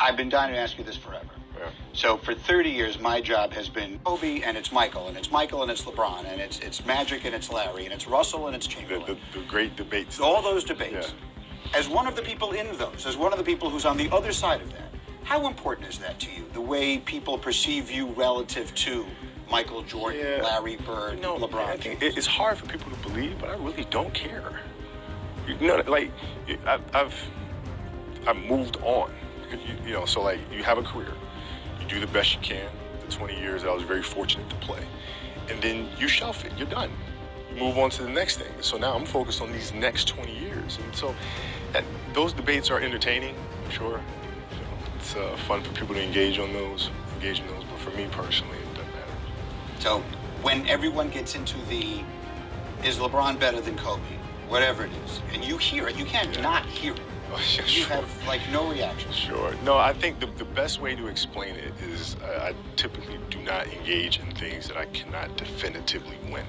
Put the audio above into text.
I've been dying to ask you this forever. Yeah. So for 30 years, my job has been Kobe and it's Michael, and it's Michael and it's LeBron, and it's it's Magic and it's Larry, and it's Russell and it's The, Chamberlain. the, the great debates. All those debates. As one of the people in those, as one of the people who's on the other side of that, how important is that to you? The way people perceive you relative to Michael Jordan, Yeah. Larry Bird, You know, LeBron James. it's hard for people to believe, but I really don't care. You know, like I- I've I've moved on. You, you know, so like you have a career, you do the best you can. The 20 years that I was very fortunate to play, and then you shelf it. You're done. You move on to the next thing. So now I'm focused on these next 20 years, and so that, those debates are entertaining. I'm sure. You know, it's uh, fun for people to engage on those, engage in those. But for me personally, it doesn't matter. So when everyone gets into the is LeBron better than Kobe, whatever it is, and you hear it, you can't Yeah. not hear it. You sure. have like no reaction. Sure. No, I think the, the best way to explain it is I, I typically do not engage in things that I cannot definitively win.